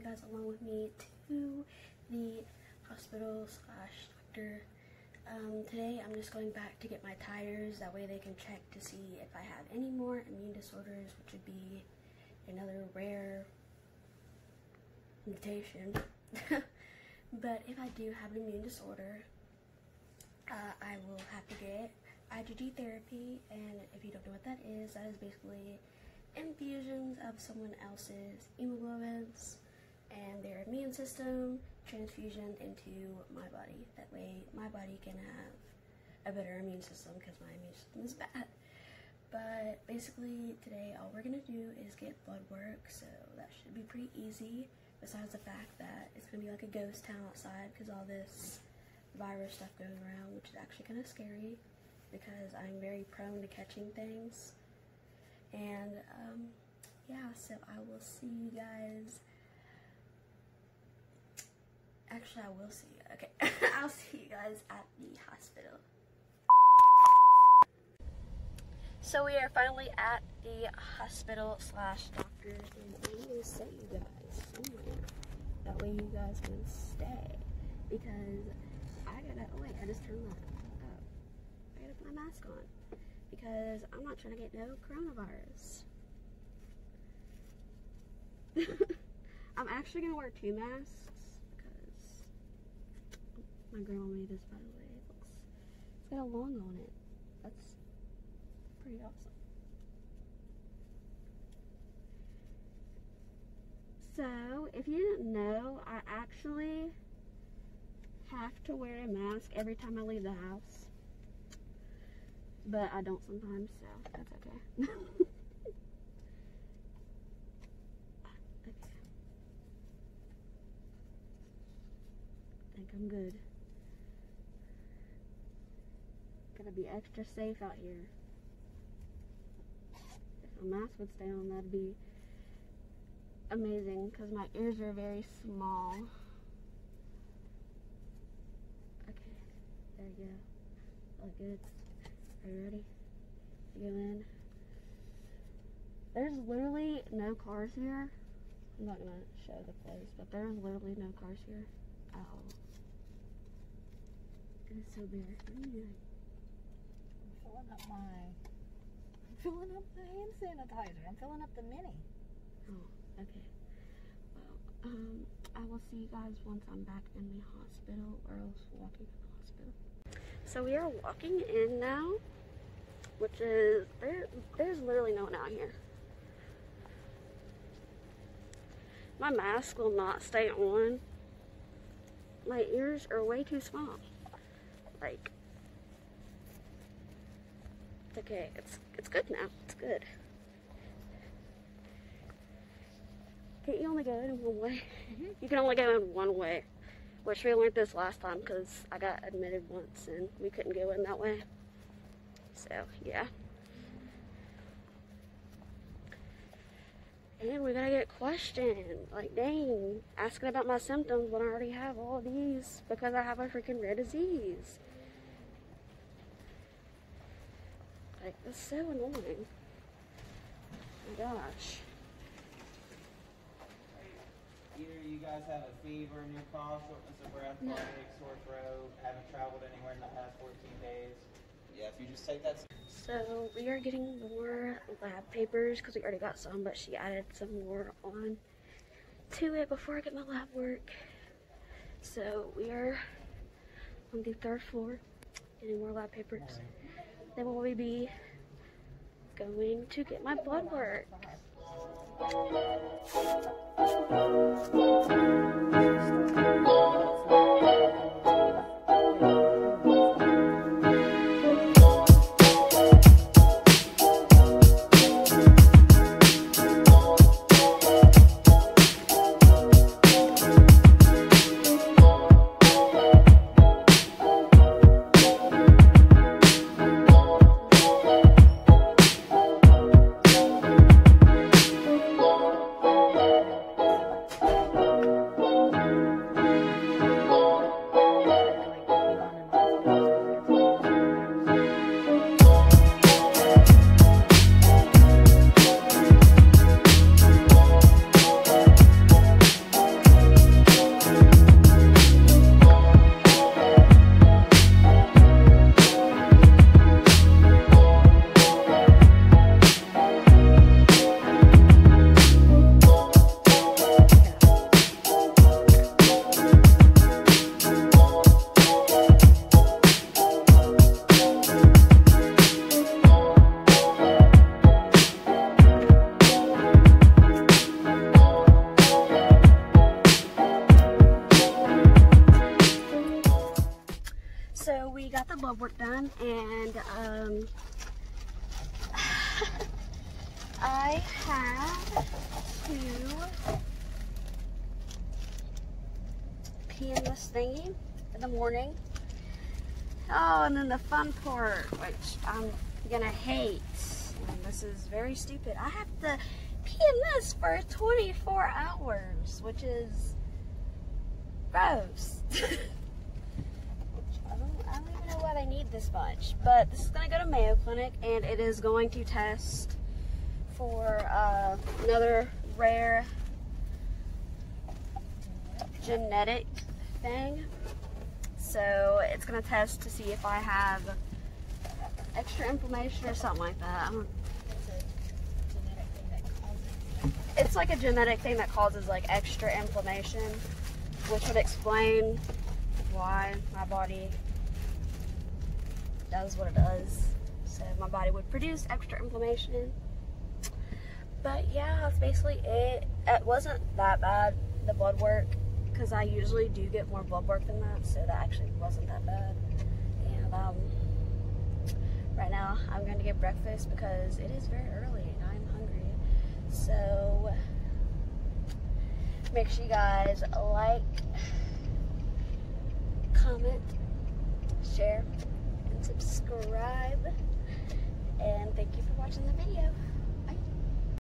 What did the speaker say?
guys along with me to the hospital slash doctor. Um, today I'm just going back to get my titers, that way they can check to see if I have any more immune disorders, which would be another rare mutation. but if I do have an immune disorder, uh, I will have to get IgG therapy, and if you don't know what that is, that is basically infusions of someone else's hemoglobins and their immune system transfusion into my body. That way, my body can have a better immune system because my immune system is bad. But basically, today all we're gonna do is get blood work, so that should be pretty easy. Besides the fact that it's gonna be like a ghost town outside because all this virus stuff going around, which is actually kind of scary because I'm very prone to catching things. And um, yeah, so I will see you guys. Actually, I will see you. Okay, I'll see you guys at the hospital. So we are finally at the hospital slash doctor, and I'm gonna set you guys somewhere. That way you guys can stay because I gotta. Oh wait, I just turned that up. I gotta put my mask on because I'm not trying to get no coronavirus. I'm actually gonna wear two masks because my grandma made this by the way. It looks it's got a lung on it. That's pretty awesome. So, if you didn't know, I actually have to wear a mask every time I leave the house. But I don't sometimes, so that's okay. okay. I think I'm good. Gotta be extra safe out here. If a mask would stay on, that'd be amazing because my ears are very small. Okay, there you go. All good. Are you ready go in? There's literally no cars here. I'm not gonna show the place, but there's literally no cars here at all. It is so doing? I'm filling up my. I'm filling up the hand sanitizer. I'm filling up the mini. Oh, okay. Well, um, I will see you guys once I'm back in the hospital or else walking in the hospital. So we are walking in now, which is, there. there's literally no one out here. My mask will not stay on. My ears are way too small. Like, it's okay. It's, it's good now. It's good. Can't you only go in one way? Mm-hmm. You can only go in one way. Which we learned this last time because I got admitted once and we couldn't go in that way. So, yeah. And we're gonna get questioned. Like, dang, asking about my symptoms when I already have all these because I have a freaking rare disease. Like, that's so annoying. Oh my gosh. Either you guys have a fever in your cough, shortness of breath, No. heartache, sore throat, haven't traveled anywhere yeah, if you just take that. So we are getting more lab papers because we already got some, but she added some more on to it before I get my lab work. So we are on the third floor getting more lab papers. Then we'll be going to get my blood work. Got the blood work done, and um, I have to pee in this thingy in the morning. Oh, and then the fun part, which I'm gonna hate, and this is very stupid. I have to pee in this for 24 hours, which is gross. I don't, even know why they need this much, but this is gonna go to Mayo Clinic, and it is going to test for uh, another rare genetic thing. So it's gonna test to see if I have extra inflammation or something like that. It's like a genetic thing that causes like extra inflammation, which would explain why my body does what it does. So my body would produce extra inflammation. But yeah, that's basically it. It wasn't that bad, the blood work, because I usually do get more blood work than that, so that actually wasn't that bad. And um, right now I'm going to get breakfast because it is very early and I'm hungry. So make sure you guys like, comment, share, subscribe. And thank you for watching the video.